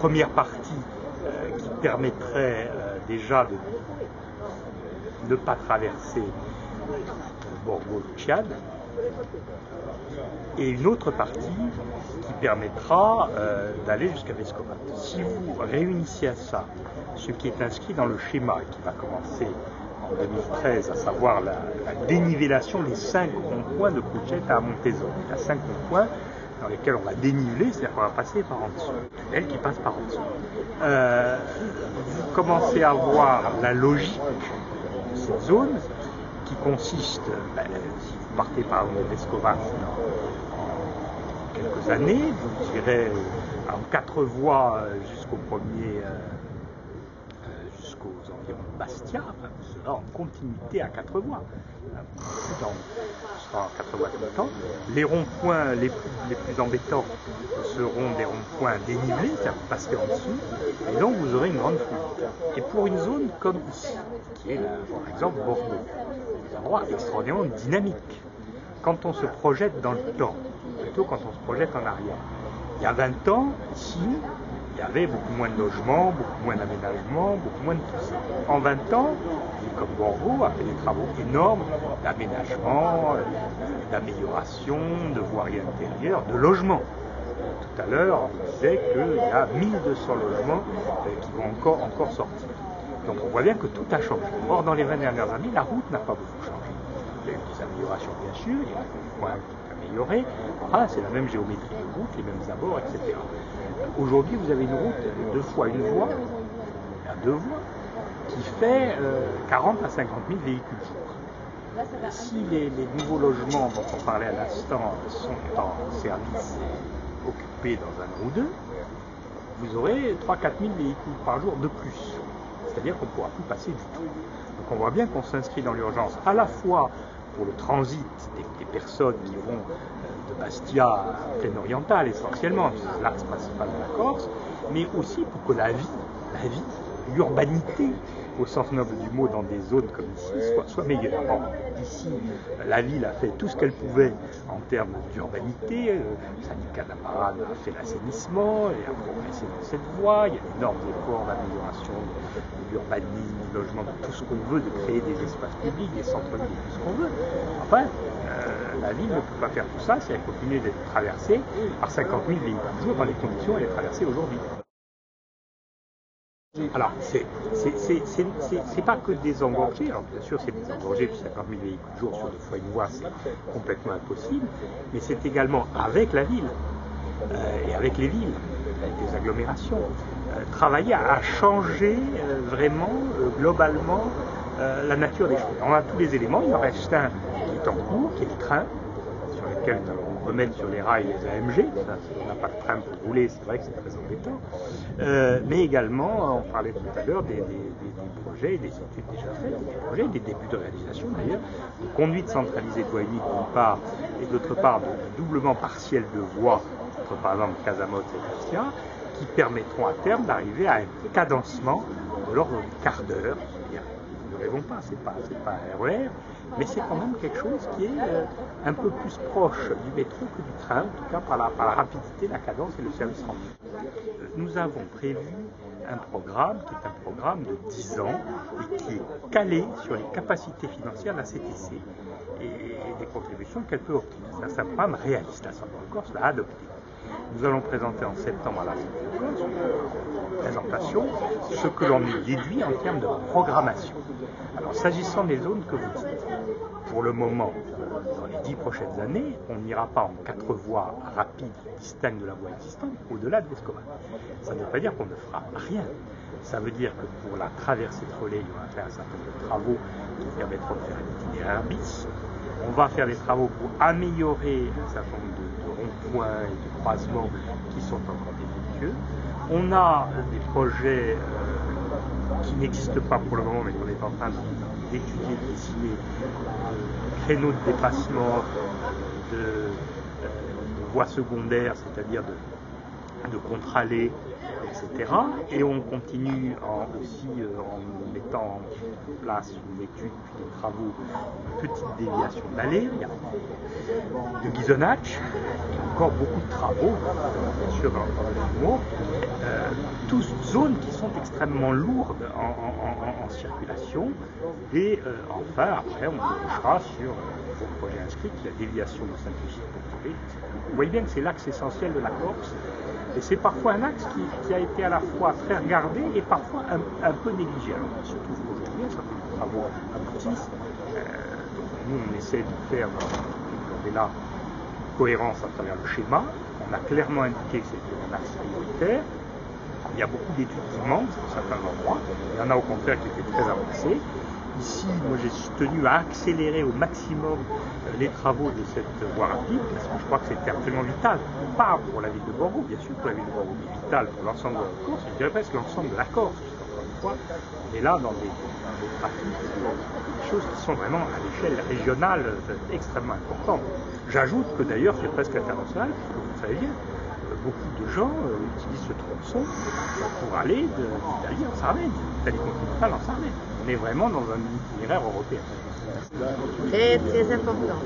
première partie euh, qui permettrait euh, déjà de ne pas traverser le Borgo Tchad, et une autre partie qui permettra euh, d'aller jusqu'à Vescovat. Si vous réunissez à ça ce qui est inscrit dans le schéma qui va commencer en 2013, à savoir la, dénivellation des cinq ronds-points de Couchette à y a cinq ronds-points dans lesquels on va déniveler, c'est-à-dire qu'on va passer par en dessous, elle qui passe par en dessous. Euh, vous commencez à voir la logique de cette zone qui consiste, ben, si vous partez par Vescovat en quelques années, vous irez en quatre voies jusqu'au premier euh, Bastia, serez en continuité à quatre voies. Sera en quatre voies tout le temps. Les ronds-points les plus, embêtants seront des ronds-points dénivelés, car vous en dessous, et donc vous aurez une grande fluidité. Et pour une zone comme ici, qui est par exemple Bordeaux, un endroit extraordinairement dynamique, quand on se projette dans le temps, plutôt quand on se projette en arrière. Il y a 20 ans, ici, il y avait beaucoup moins de logements, beaucoup moins d'aménagements, beaucoup moins de tout ça. En 20 ans, comme Borgo a fait des travaux énormes d'aménagement, d'amélioration, de voirie intérieure, de logement. Tout à l'heure, on disait qu'il y a 1200 logements euh, qui vont encore, encore sortir. Donc on voit bien que tout a changé. Or, dans les 20 dernières années, la route n'a pas beaucoup changé. Il y a eu des améliorations, bien sûr, il y a points Enfin, c'est la même géométrie de route, les mêmes abords, etc. Aujourd'hui, vous avez une route deux fois une voie, à deux voies, qui fait 40 euh, à 50 000 véhicules jour. Si les, nouveaux logements dont on parlait à l'instant sont en service occupés dans un ou deux, vous aurez 3 4 000 véhicules par jour de plus. C'est-à-dire qu'on ne pourra plus passer du tout. Donc on voit bien qu'on s'inscrit dans l'urgence à la fois pour le transit des, personnes qui vont euh, de Bastia à plaine orientale essentiellement, l'axe principal de la Corse, mais aussi pour que la vie, la vie, l'urbanité au sens noble du mot dans des zones comme ici soit, soit meilleure. ici, la ville a fait tout ce qu'elle pouvait en termes d'urbanité. Le euh, syndicat d'Amarade a fait l'assainissement et a progressé dans cette voie. Il y a d'énormes efforts d'amélioration de l'urbanisme, du logement, de tout ce qu'on veut, de créer des espaces publics, des centres-villes, tout ce qu'on veut. Enfin, euh, la ville ne peut pas faire tout ça si elle continue d'être traversée par 50 000 véhicules par jour dans les conditions où elle est traversée aujourd'hui. Alors, c'est pas que désengorger, alors bien sûr c'est désengorger, puis 50 000 véhicules jour sur deux fois une voie, c'est complètement impossible, mais c'est également avec la ville euh, et avec les villes, avec les agglomérations, euh, travailler à, changer euh, vraiment, globalement, la nature des choses. On a tous les éléments, il en reste un qui est en cours, qui est le train, sur lequel nous allons remettre sur les rails les AMG. On n'a pas de train pour rouler, c'est vrai que c'est très embêtant. Euh, mais également, on parlait tout à l'heure des, projets, des études déjà faites, des projets, des débuts de réalisation d'ailleurs, de conduite centralisée de voie unique d'une part, et d'autre part de, doublement partiel de voies entre par exemple Casamotte et Bastia, qui permettront à terme d'arriver à un cadencement de l'ordre du quart d'heure. Rêvons pas, c'est pas, pas un RER, mais c'est quand même quelque chose qui est euh, un peu plus proche du métro que du train, en tout cas par la, rapidité, la cadence et le service rendu. Nous avons prévu un programme qui est un programme de 10 ans et qui est calé sur les capacités financières de la CTC et, des contributions qu'elle peut obtenir. C'est un programme réaliste, la Centre de Corse l'a adopté. Nous allons présenter en septembre à la présentation ce que l'on y déduit en termes de programmation. Alors, s'agissant des zones que vous dites, pour le moment, dans les dix prochaines années, on n'ira pas en quatre voies rapides distinctes de la voie existante au-delà de l'Escobar. Ça ne veut pas dire qu'on ne fera rien. Ça veut dire que pour la traversée de relais, il va faire un certain nombre de travaux qui permettront de faire un itinéraire bis. On va faire des travaux pour améliorer un certain nombre de ronds-points et de croisements qui sont encore défectueux. On a des projets euh, qui n'existent pas pour le moment, mais qu'on est en train d'étudier, de dessiner, de créneaux de dépassement, de, euh, voies secondaires, c'est-à-dire de, contre-allées, etc. Et on continue aussi euh, en mettant en place une étude puis des travaux, une petite déviation d'allée, de Gizonach, et beaucoup de travaux, bien sûr dans, le mois. extrêmement lourde en, circulation. Et euh, enfin, après, on débouchera sur euh, vos projets inscrits, la déviation de Saint-Lucie pour Vous voyez bien que c'est l'axe essentiel de la Corse. Et c'est parfois un axe qui, a été à la fois très regardé et parfois un, peu négligé. Alors, surtout qu'aujourd'hui, un certain nombre de travaux aboutissent. Euh, nous, on essaie de faire, on est là, cohérence à travers le schéma. On a clairement indiqué que c'était un axe prioritaire. Il y a beaucoup d'études qui manquent dans certains endroits. Il y en a au contraire qui étaient très avancées. Ici, moi j'ai tenu à accélérer au maximum euh, les travaux de cette voie rapide, parce que je crois que c'était absolument vital, pas pour la ville de Bordeaux, bien sûr pour la ville de Bordeaux, mais vital pour l'ensemble de la Corse, je dirais presque l'ensemble de la Corse, encore une fois, on est là dans des, des pratiques, des choses qui sont vraiment à l'échelle régionale euh, extrêmement importantes. J'ajoute que d'ailleurs c'est presque international, puisque vous savez bien, beaucoup de gens euh, utilisent ce tronçon pour aller d'Italie en Sardaigne, d'Italie continentale en Sardaigne. On est vraiment dans un itinéraire européen. Très très important.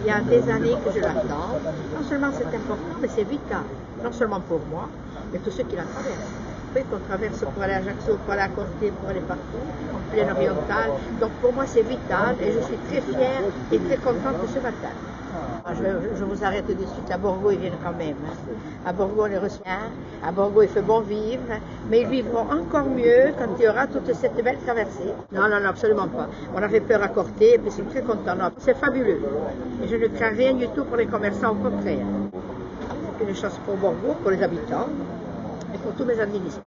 Il y a des années que je l'attends. Non seulement c'est important, mais c'est vital. Non seulement pour moi, mais tous ceux qui la traversent. Oui, qu'on traverse pour aller à Ajaccio, pour aller à Corté, pour aller partout, en pleine orientale. Donc pour moi c'est vital et je suis très fière et très contente de ce matin. Ah, je, vous arrête de suite. À Borgo, ils viennent quand même. Hein. À Borgo, on les reçoit. À Borgo, il fait bon vivre. Mais ils vivront encore mieux quand il y aura toute cette belle traversée. Non, non, absolument pas. On avait peur à Corté, mais c'est très content. C'est fabuleux. Et je ne crains rien du tout pour les commerçants, au contraire. Une chance pour Borgo, pour les habitants et pour tous mes administrés.